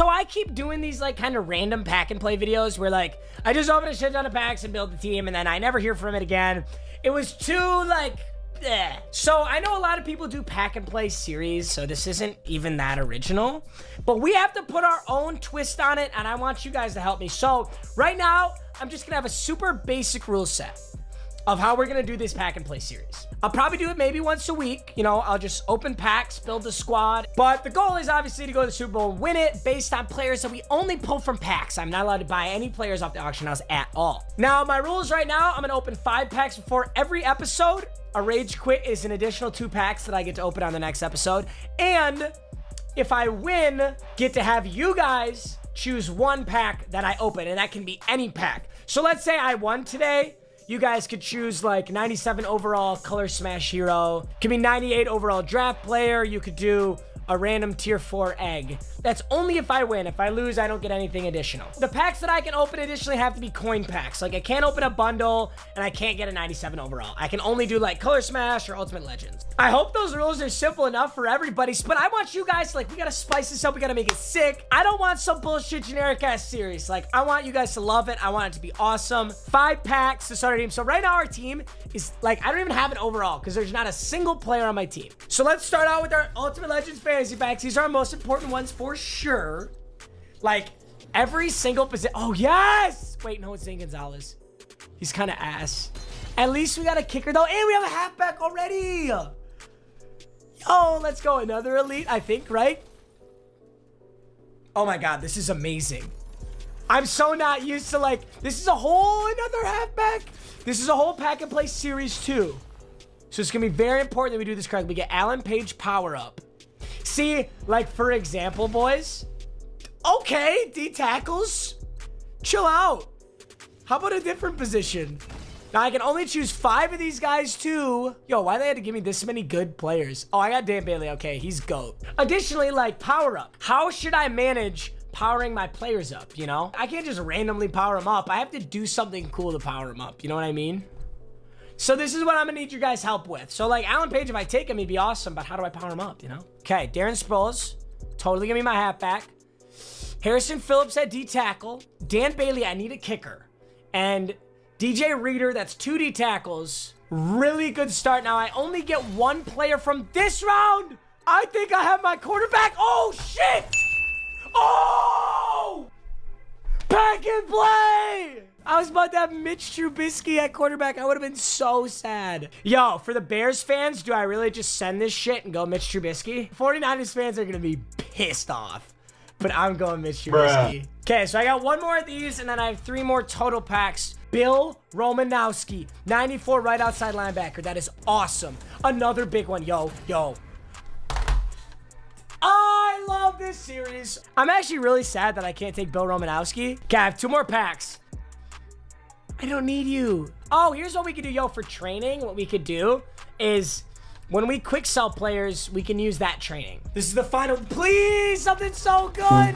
So I keep doing these like kind of random pack and play videos where like I just open a shit ton of packs and build the team and then I never hear from it again. It was too like eh. So I know a lot of people do pack and play series, so this isn't even that original. But we have to put our own twist on it, and I want you guys to help me. So right now, I'm just gonna have a super basic rule set of how we're gonna do this pack and play series. I'll probably do it maybe once a week. You know, I'll just open packs, build the squad. But the goal is obviously to go to the Super Bowl and win it based on players that we only pull from packs. I'm not allowed to buy any players off the auction house at all. Now, my rules right now, I'm gonna open five packs before every episode. A Rage Quit is an additional two packs that I get to open on the next episode. And if I win, get to have you guys choose one pack that I open, and that can be any pack. So let's say I won today you guys could choose like 97 overall color smash hero. Could be 98 overall draft player. You could do a random tier 4 egg. That's only if I win. If I lose, I don't get anything additional. The packs that I can open additionally have to be coin packs. Like I can't open a bundle and I can't get a 97 overall. I can only do like Color Smash or Ultimate Legends. I hope those rules are simple enough for everybody, but I want you guys to like, we gotta spice this up. We gotta make it sick. I don't want some bullshit generic ass series. Like I want you guys to love it. I want it to be awesome. Five packs to start our team. So right now our team is like, I don't even have an overall because there's not a single player on my team. So let's start out with our Ultimate Legends fantasy. These are our most important ones for sure. Like every single position. Oh yes! Wait, no, it's Zane Gonzalez. He's kind of ass. At least we got a kicker though. And we have a halfback already. Oh, let's go. Another elite, I think, right? Oh my god, this is amazing. I'm so not used to like, this is a whole another halfback. This is a whole pack and play series too. So it's gonna be very important that we do this correctly. We get Alan Page power up. See, like for example, boys. Okay, D tackles. Chill out. How about a different position? Now I can only choose five of these guys too. Yo, why they had to give me this many good players? Oh, I got Dan Bailey. Okay, he's GOAT. Additionally, like power up. How should I manage powering my players up, you know? I can't just randomly power them up. I have to do something cool to power them up. You know what I mean? So this is what I'm gonna need your guys' help with. So like Alan Page, if I take him, he'd be awesome, but how do I power him up, you know? Okay, Darren Sproles, totally give me my halfback. Harrison Phillips at D tackle. Dan Bailey, I need a kicker. And DJ Reader, that's 2D tackles. Really good start. Now, I only get one player from this round. I think I have my quarterback. Oh, shit! Oh! Pack and play! I was about to have Mitch Trubisky at quarterback. I would have been so sad. Yo, for the Bears fans, do I really just send this shit and go Mitch Trubisky? 49ers fans are going to be pissed off. But I'm going Mitch Trubisky. Okay, so I got one more of these, and then I have three more total packs. Bill Romanowski, 94 right outside linebacker. That is awesome. Another big one. Yo, yo. I love this series. I'm actually really sad that I can't take Bill Romanowski. Okay, I have two more packs. I don't need you. Oh, here's what we could do, yo, for training. What we could do is when we quick sell players, we can use that training. This is the final. Please, something so good.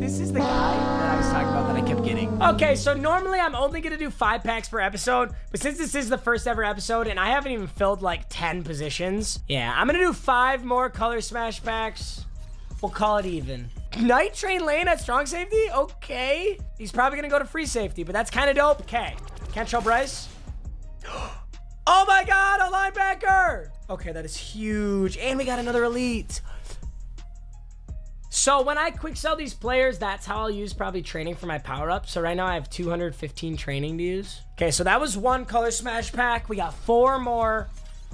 This is the guy that I was talking about that I kept getting. Okay, so normally I'm only going to do five packs per episode, but since this is the first ever episode and I haven't even filled like 10 positions, yeah, I'm going to do five more color smash packs. We'll call it even. Night Train Lane at strong safety? Okay. He's probably going to go to free safety, but that's kind of dope. Okay. Kentrell Brice. Oh my god, a linebacker! Okay, that is huge. And we got another elite. So when I quick sell these players, that's how I'll use probably training for my power up. So right now I have 215 training to use. Okay, so that was one color smash pack. We got four more.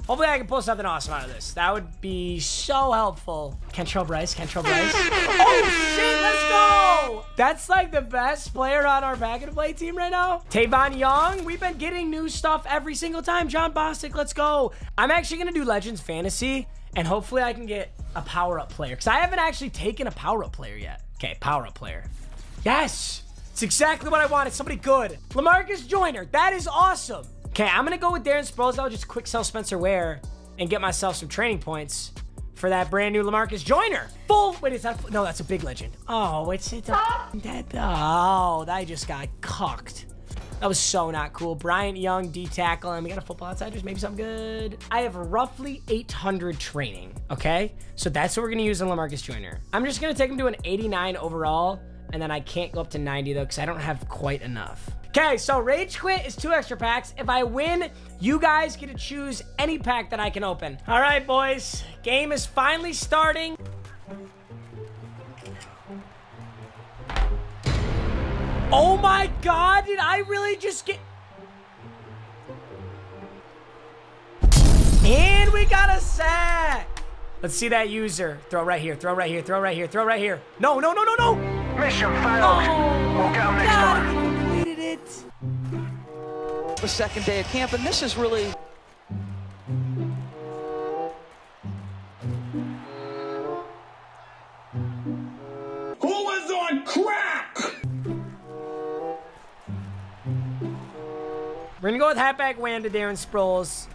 Hopefully I can pull something awesome out of this. That would be so helpful. Kentrell Brice, Kentrell Brice. Oh shit, let's go! That's like the best player on our back and play team right now. Tavon Young, we've been getting new stuff every single time. Jon Bostic, let's go. I'm actually gonna do Legends Fantasy and hopefully I can get a power-up player because I haven't actually taken a power-up player yet. Okay, power-up player. Yes! It's exactly what I wanted. Somebody good. Lamarcus Joyner. That is awesome. Okay, I'm to go with Darren Sproles. I'll just quick sell Spencer Ware and get myself some training points for that brand new Lamarcus Joyner. Full. Wait, is that? No, that's a big legend. Oh, it's it's a dead. Oh, I just got cocked. That was so not cool. Bryant Young, D tackle, and we got a football outsiders, maybe something good. I have roughly 800 training, okay? So that's what we're gonna use on Lamarcus Joyner. I'm just gonna take him to an 89 overall, and then I can't go up to 90 though, because I don't have quite enough. Okay, so Rage Quit is two extra packs. If I win, you guys get to choose any pack that I can open. All right, boys. Game is finally starting. Oh my god, did I really just get... And we got a sack. Let's see that user. Throw right here, throw right here, throw right here, throw right here. No, no, no, no, no. Mission failed. Oh, we'll them next God, time. We completed it. the second day of camp, and this is really Who was on crack? We're gonna go with halfback Wham to Darren Sproles.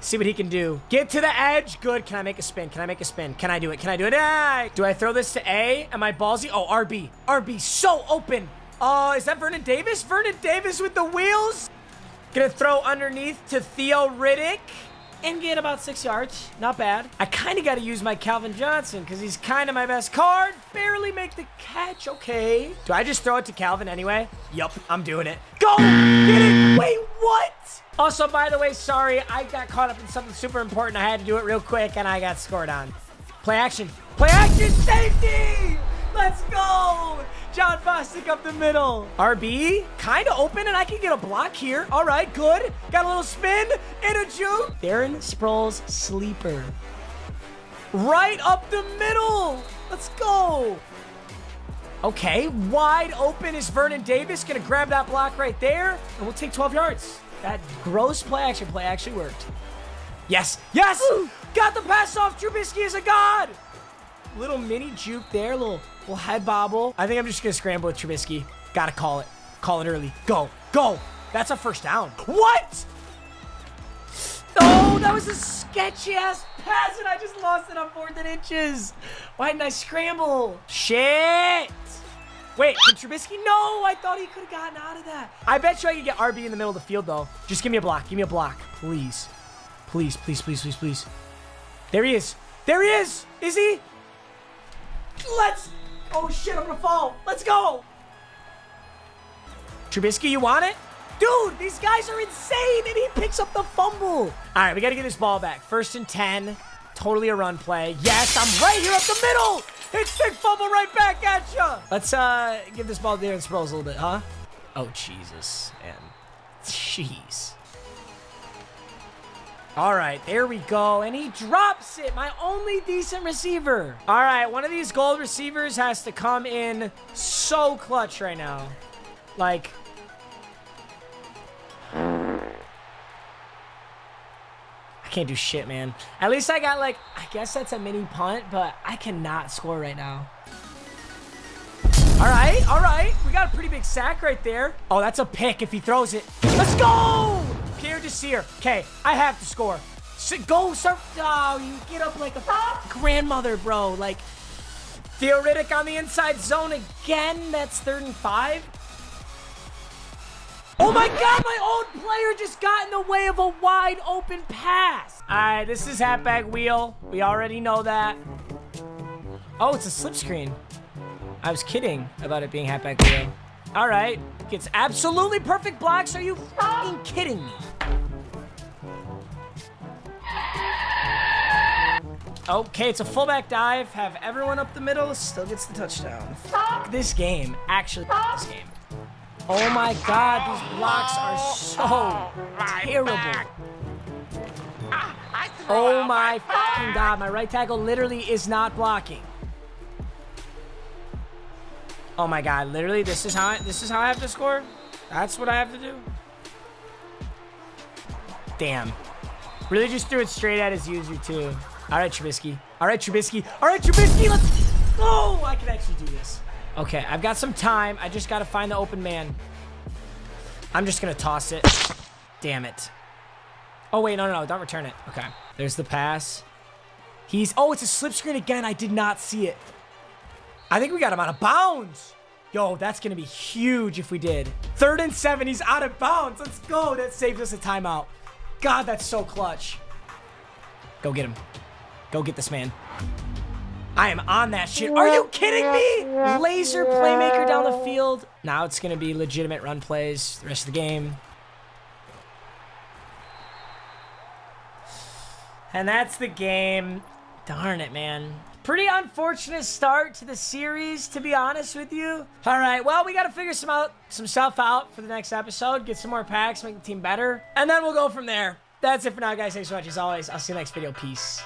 See what he can do. Get to the edge. Good. Can I make a spin? Can I make a spin? Can I do it? Can I do it? Ah! Do I throw this to A? Am I ballsy? Oh, RB. RB so open. Oh, is that Vernon Davis? Vernon Davis with the wheels? Gonna throw underneath to Theo Riddick and get about six yards. Not bad. I kind of got to use my Calvin Johnson because he's kind of my best card. Barely make the catch. Okay. Do I just throw it to Calvin anyway? Yup, I'm doing it. Go! Get it! Wait, what? Also, by the way, sorry, I got caught up in something super important. I had to do it real quick and I got scored on. Play action. Play action safety! Let's go! Jon Bostic up the middle. RB, kind of open, and I can get a block here. All right, good. Got a little spin and a juke. Darren Sproles sleeper. Right up the middle. Let's go. Okay, wide open is Vernon Davis. Gonna grab that block right there, and we'll take 12 yards. That gross play action play actually worked. Yes, yes! Got the pass off. Trubisky is a god. Little mini juke there, little little head bobble. I think I'm just gonna scramble with Trubisky. Gotta call it. Call it early. Go, go. That's a first down. What? Oh, that was a sketchy ass pass, and I just lost it on fourth and inches. Why didn't I scramble? Shit. Wait, can Trubisky? No, I thought he could have gotten out of that. I bet you I could get RB in the middle of the field, though. Just give me a block. Give me a block. Please. Please, please, please, please, please. There he is. There he is. Is he? Let's. Oh shit, I'm gonna fall. Let's go. Trubisky, you want it? Dude, these guys are insane, and he picks up the fumble. All right, we got to get this ball back. First and 10. Totally a run play. Yes, I'm right here up the middle. It's big fumble right back at you. Let's uh give this ball to Darren Sproles a little bit, huh? Oh, Jesus, And Jeez. All right, there we go. And he drops it. My only decent receiver. All right, one of these gold receivers has to come in so clutch right now. Like, I can't do shit, man. At least I got, like, I guess that's a mini punt, but I cannot score right now. All right, all right. We got a pretty big sack right there. Oh, that's a pick if he throws it. Let's go! Pierre Desir. Okay, I have to score. S go, sir. Oh, you get up like a grandmother, bro. Like, Theo Riddick on the inside zone again. That's third and five. Oh my god, my own player just got in the way of a wide open pass. All right, this is halfback wheel. We already know that. Oh, it's a slip screen. I was kidding about it being halfback wheel. All right, gets absolutely perfect blocks. Are you fucking kidding me? Okay, it's a fullback dive. Have everyone up the middle. Still gets the touchdown. Fuck this game. Actually, fuck this game. Oh my god, these blocks are so terrible. Oh my fucking god, my right tackle literally is not blocking. Oh my god, literally this is how I, this is how I have to score? That's what I have to do? Damn. Really just threw it straight at his user too. All right, Trubisky. All right, Trubisky. All right, Trubisky. Let's. Oh, I can actually do this. Okay, I've got some time. I just got to find the open man. I'm just going to toss it. Damn it. Oh, wait. No, no, no. Don't return it. Okay. There's the pass. He's... Oh, it's a slip screen again. I did not see it. I think we got him out of bounds. Yo, that's going to be huge if we did. Third and seven. He's out of bounds. Let's go. That saved us a timeout. God, that's so clutch. Go get him. Go get this man. I am on that shit. Are you kidding me? Laser playmaker down the field. Now it's going to be legitimate run plays the rest of the game. And that's the game. Darn it, man. Pretty unfortunate start to the series, to be honest with you. All right, well, we got to figure some out, some stuff out for the next episode. Get some more packs, make the team better. And then we'll go from there. That's it for now, guys. Thanks so much. As always, I'll see you next video. Peace.